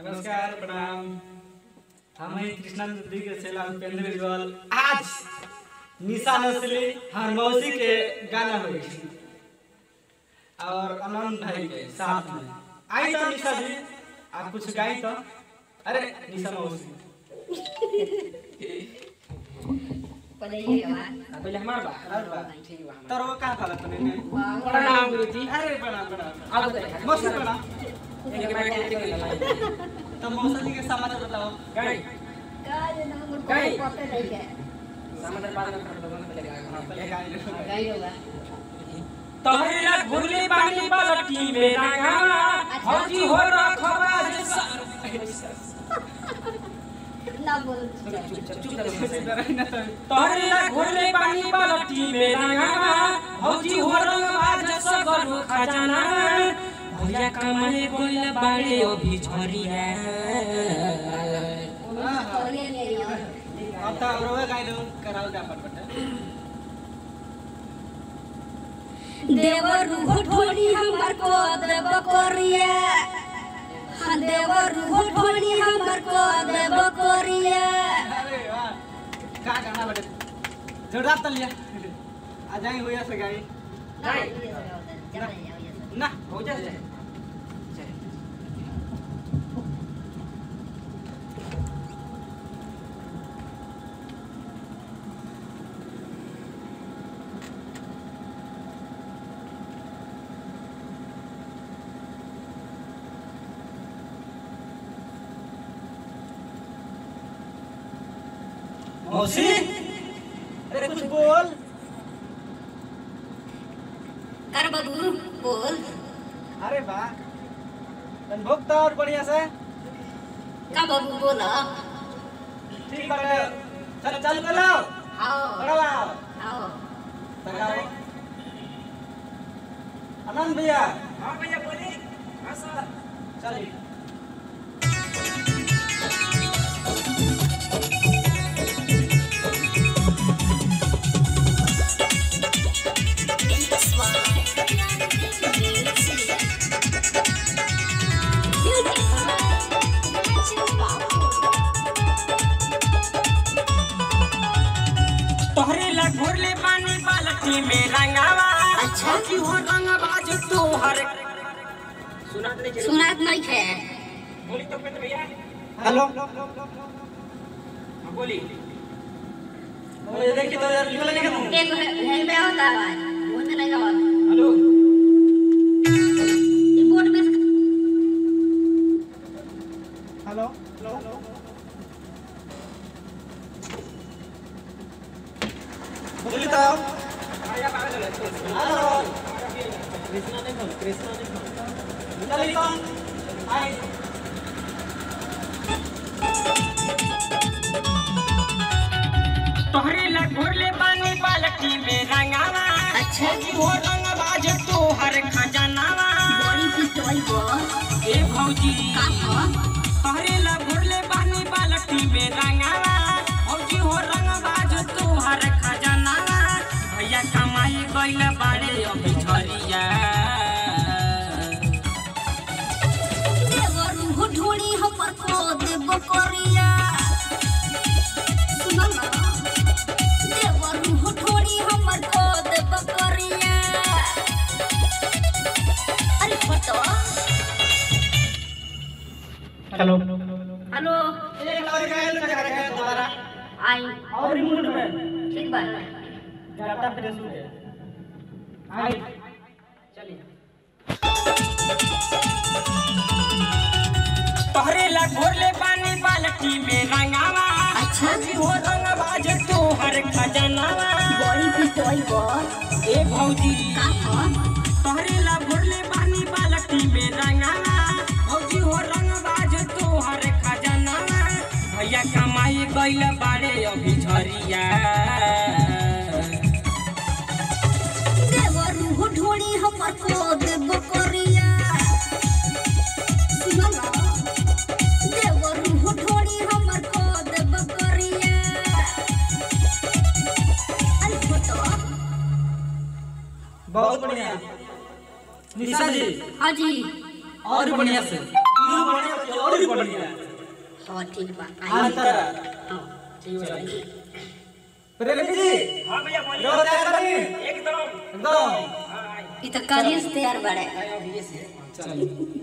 नमस्कार प्रणाम। हम हैं कृष्णा नदी के सेला उपेंद्र बिरबल आज निशा नस्ली हर मौसी के गाना हुई और आनंद भाई के साथ में। आई तो निशा जी आप कुछ गाई तो? अरे निशा मौसी। पहले ये बा पहले हमार बा तर वो का फला तने ने प्रणाम गुरुजी। अरे प्रणाम प्रणाम। तो मौसी प्रणाम। तो मौसा के समाचार बताओ गाई काय ना काय? पता नहीं है समाचार बाद में कर दो पहले हाँ, गाई गाई होगा तोहरा घुरले पानी बाल्टी में रंगा हौजी हो रखबा जे ना बोल तोहरा घुरले पानी बाल्टी में रंगा हौजी हो रंगबा जे सगर खजाना भैया कमाए गोल बाड़े झरिया तोरे नहीं है अब तो रोवे गाई दो कराओ जा पर बटे। देवर घोटोली हमर को देव कोरिया। हाँ देवर घोटोली हमर को देव कोरिया। अरे वाह का गाना बटे? जोरदार तलिया। आ जाई होया से गाई ना हो जा मौसी अरे कुछ बोल। कर बबू बोल। अरे वाह तन भोगता और बढ़िया से। का बबू बोला? ठीक बाटे चल चालू कर लो आओ। बड़ा आओ। आओ लगाओ आनंद भैया। हाँ भैया बोली हाँ सर। चलिए। अच्छा। की हो रंगवा जो हर नहीं सुनात नहीं है। बोली तो पे भैया। हेलो। हाँ, बोली। ये देखी तो यार निकल नहीं तुम एक है पे होता है। वो में नहीं होता हेलो बोर्ड में हेलो बोली तो तोहरे ला घोरले पानी बाल्टी में रंगावा अच्छा। की हो रंगवा जो तू हर खजानावा बड़ी ए भौजी का हो तोहरे ला हेलो हेलो एक और गाय लो क्या करेंगे दोबारा आई। और मूड में। ठीक बात। डाटा फ्रेश हो गया आई। चलिए। तोहरे ला घोरले पानी बाल्टी में रंगावा अच्छा। जी हो। रंगवा जो तू हर खजानावा बड़ी पिस्तौल को ए भौजी का तोहरे ला घोरले पानी बाल्टी में रंगावा भौजी हो रंगवा जो तू हर खजानावा भैया कमाई गइल बाड़े अभी झरिया। देवर घुढोड़ी हमर को देव कोरिया बहुत बढ़िया। निशा जी। हाँ जी। और बढ़िया से। और बढ़िया से और बढ़िया हाँ ठीक बा अंतर हाँ ठीक प्रेम जी। हाँ भैया बोलिए। रो तैयार करी? एकदम। एकदम। ई तो करिए तैयार बड़े। चलिए।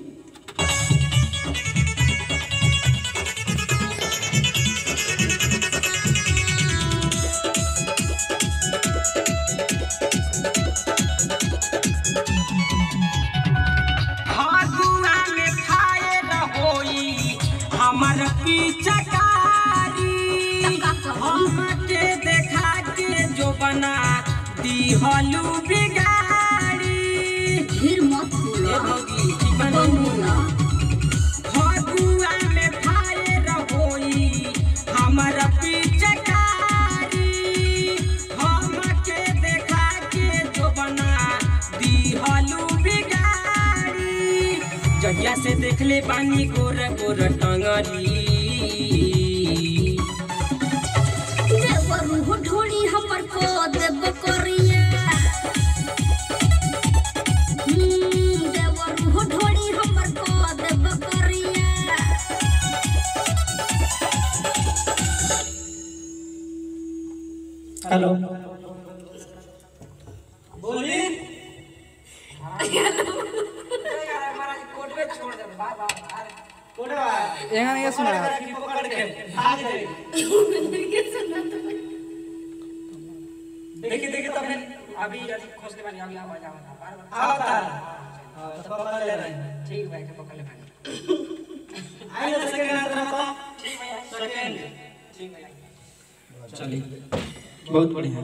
बना दिहलू बिगाड़ी। मत बोलो। में रहोई हमर पिचकारी। हमके देखा के जो बना दिहलू बिगाड़ी। जहिया से देखले बानी गोर गोर टंगरी हेलो। बोलिए। कोड़वा यहाँ सुना भाग देखिए देखिए तब अभी अभी खोज के बानी अभी आवाज़ आवाज़ बार बार। आवता हाँ तो पकड़ ले रहे ठीक भाई के पकड़ ले भाई। आइए तो सेकंड अंतर मत ठीक भैया सेकंड ठीक भैया चलिए। बहुत बढ़िया।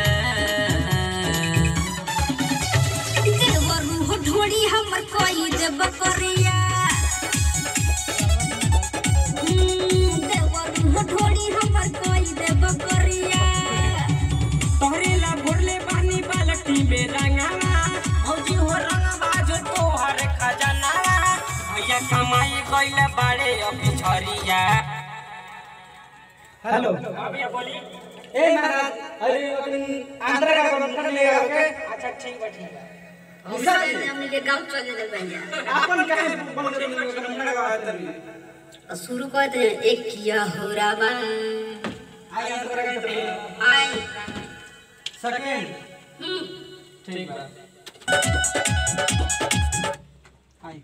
भैया कमाई गइल बाड़े अभी झरिया हेलो। बोली। ए महाराज अरे अपन आंध्र का कौन कर लेगा ओके अच्छा ठीक बा ठीक बा हिसाब से हमने के गाँव चले गए भैया। अपन काहे बोल रहे हो कि है शुरू करते हैं। एक किया हो रामा आइए आंध्र का आई सेकंड। ठीक है। आई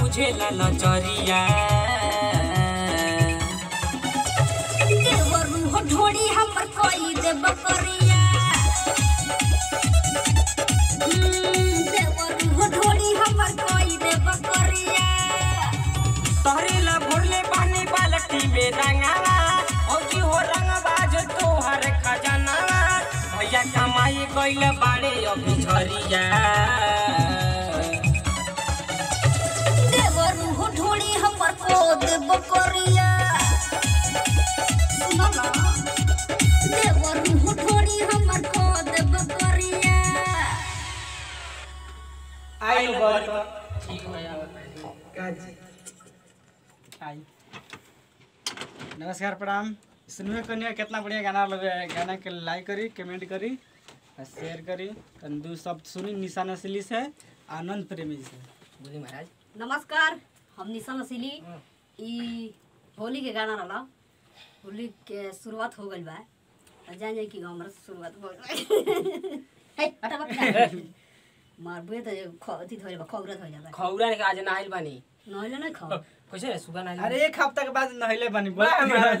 बुझे लचरिया ढोड़ी हमर कोई देव करिया। हम्म, हो ढोड़ी हमर कोई देव करिया। तोहरे ला भोरले बानी बालटी में रंगावा भौजी हो रंगवा जो तोहर खजानावा भैया कमाई गइल बाड़े अभी झरिया। नमस्कार प्रणाम। सुनवे कन्या, कितना बढ़िया गाना लगे गाना के लाइक करी कमेंट करी और शेयर करी। तन दू शब्द सुनी, निशान असली से आनंद प्रेमी से। बोली महाराज। नमस्कार। हम निशा नसीली ई होली के गाना रहला होली के शुरुआत हो गइल बा। जान जाए कि हमर शुरुआत हो हे बक मारबे त ख अथी धरे खौरत हो जाला खौरा ने आज नाइल बानी। नहिले नै खाओ कैसे रे सुगा नाइल अरे एक हफ़्ता के बाद नहले बनी। बोल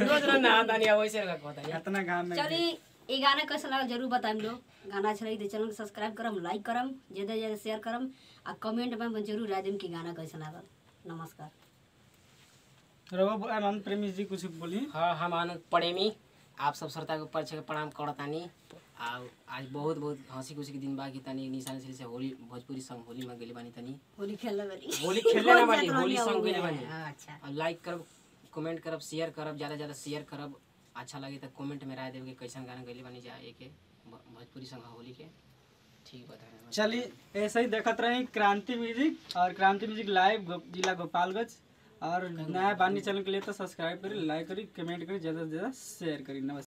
रोज रोज नहा दानी अब वैसे का कहता है। इतना गाँव में चली ई गाना कैसा लगा ज़रूर बताएम लोग। गाना अच्छा लगी तो चैनल के सब्सक्राइब करम लाइक करम ज़्यादा से ज़्यादा शेयर करम आ कमेंट में ज़रूर राय देम कि गाना कैसा लागल नमस्कार। रघु आनंद प्रेमी जी कुछ बोली। हाँ हम आनंद प्रेमी। आप सब श्रोता के परिचय के प्रणाम करतानी आज बहुत बहुत हँसी खुशी के दिन बा कि तनी निशान से होली भोजपुरी संग होली में गेली बानी तनी। होली खेलने वाली होली खेलने ना बानी होली संग गेली बानी। अच्छा। और लाइक करब कमेंट करब शेयर करब ज़्यादा ज़्यादा शेयर करब। अच्छा लगे तो कमेंट में राय देब कि कैसन गाना गैली बानी जाए के भ- भोजपुरी संग होली के ठीक चलिए ऐसे ही देखते रही क्रांति म्यूज़िक और क्रांति म्यूज़िक लाइव जिला गोपालगंज। और नया बानी चैनल के लिए तो सब्सक्राइब करी लाइक करी कमेंट करी ज़्यादा से ज़्यादा शेयर करी नमस्कार